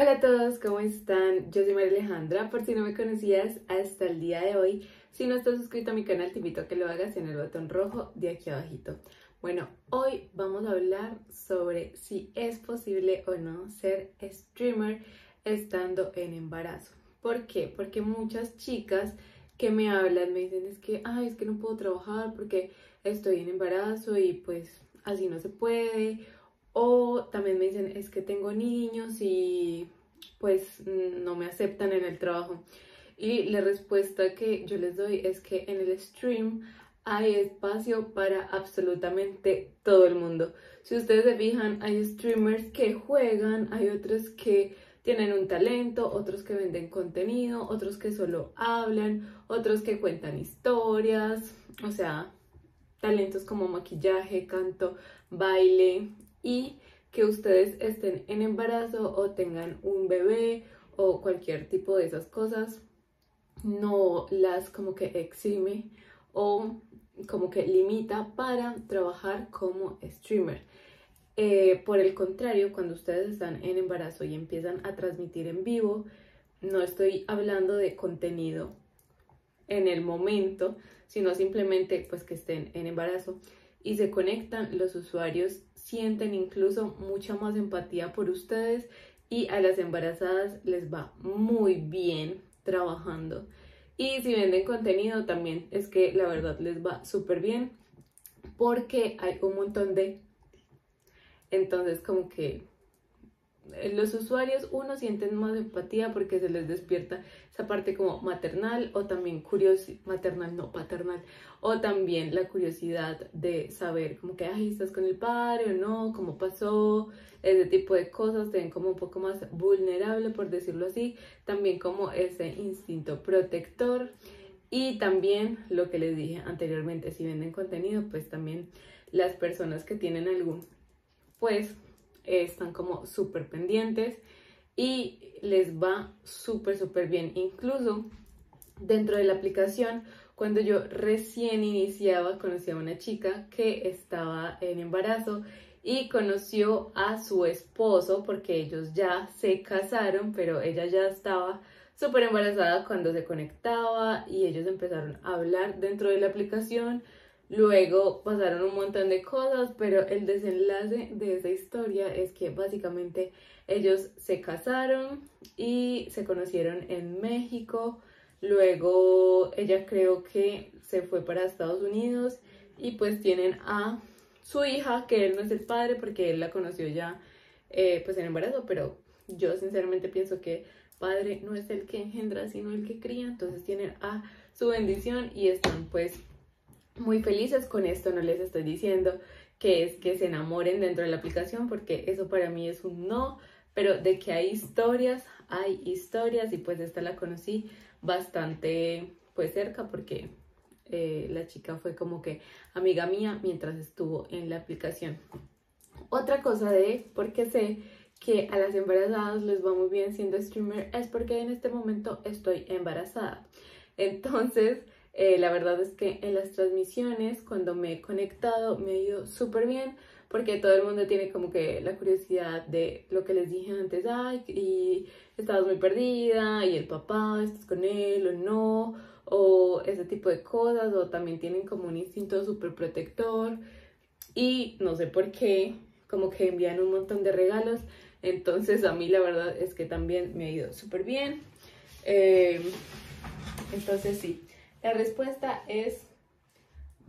Hola a todos, ¿cómo están? Yo soy María Alejandra, por si no me conocías hasta el día de hoy. Si no estás suscrito a mi canal, te invito a que lo hagas en el botón rojo de aquí abajito. Bueno, hoy vamos a hablar sobre si es posible o no ser streamer estando en embarazo. ¿Por qué? Porque muchas chicas que me hablan me dicen es que, ay, es que no puedo trabajar porque estoy en embarazo y pues así no se puede o también me dicen, es que tengo niños y pues no me aceptan en el trabajo. Y la respuesta que yo les doy es que en el stream hay espacio para absolutamente todo el mundo. Si ustedes se fijan, hay streamers que juegan, hay otros que tienen un talento, otros que venden contenido, otros que solo hablan, otros que cuentan historias, o sea, talentos como maquillaje, canto, baile, y que ustedes estén en embarazo o tengan un bebé o cualquier tipo de esas cosas no las como que exime o como que limita para trabajar como streamer. Eh, por el contrario, cuando ustedes están en embarazo y empiezan a transmitir en vivo, no estoy hablando de contenido en el momento, sino simplemente pues que estén en embarazo y se conectan los usuarios sienten incluso mucha más empatía por ustedes y a las embarazadas les va muy bien trabajando. Y si venden contenido también es que la verdad les va súper bien porque hay un montón de... Entonces como que los usuarios, uno, sienten más empatía porque se les despierta esa parte como maternal o también curiosidad, maternal, no paternal, o también la curiosidad de saber como que, ay, estás con el padre o no, cómo pasó, ese tipo de cosas, te ven como un poco más vulnerable, por decirlo así, también como ese instinto protector. Y también lo que les dije anteriormente, si venden contenido, pues también las personas que tienen algún, pues están como súper pendientes y les va súper, súper bien. Incluso dentro de la aplicación, cuando yo recién iniciaba, conocí a una chica que estaba en embarazo y conoció a su esposo porque ellos ya se casaron, pero ella ya estaba súper embarazada cuando se conectaba y ellos empezaron a hablar dentro de la aplicación Luego pasaron un montón de cosas, pero el desenlace de esa historia es que básicamente ellos se casaron y se conocieron en México. Luego ella creo que se fue para Estados Unidos y pues tienen a su hija, que él no es el padre porque él la conoció ya eh, pues en embarazo, pero yo sinceramente pienso que padre no es el que engendra, sino el que cría. Entonces tienen a su bendición y están pues muy felices con esto, no les estoy diciendo que es que se enamoren dentro de la aplicación porque eso para mí es un no, pero de que hay historias, hay historias y pues esta la conocí bastante pues cerca porque eh, la chica fue como que amiga mía mientras estuvo en la aplicación. Otra cosa de porque sé que a las embarazadas les va muy bien siendo streamer es porque en este momento estoy embarazada. Entonces, eh, la verdad es que en las transmisiones, cuando me he conectado, me ha ido súper bien porque todo el mundo tiene como que la curiosidad de lo que les dije antes, ay, y estabas muy perdida, y el papá, estás con él o no, o ese tipo de cosas, o también tienen como un instinto súper protector, y no sé por qué, como que envían un montón de regalos, entonces a mí la verdad es que también me ha ido súper bien. Eh, entonces sí, la respuesta es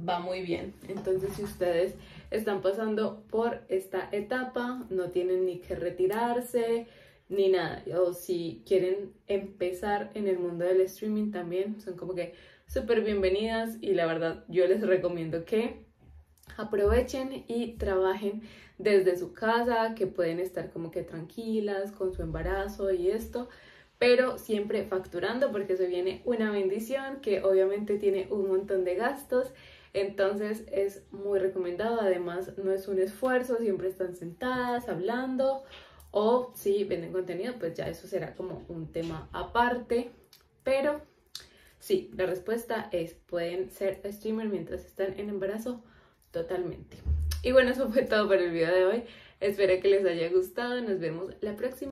va muy bien. Entonces, si ustedes están pasando por esta etapa, no tienen ni que retirarse ni nada. O si quieren empezar en el mundo del streaming también, son como que súper bienvenidas y la verdad yo les recomiendo que aprovechen y trabajen desde su casa, que pueden estar como que tranquilas con su embarazo y esto pero siempre facturando porque se viene una bendición que obviamente tiene un montón de gastos. Entonces es muy recomendado, además no es un esfuerzo, siempre están sentadas hablando o si venden contenido, pues ya eso será como un tema aparte. Pero sí, la respuesta es pueden ser streamer mientras están en embarazo totalmente. Y bueno, eso fue todo por el video de hoy. Espero que les haya gustado. Nos vemos la próxima.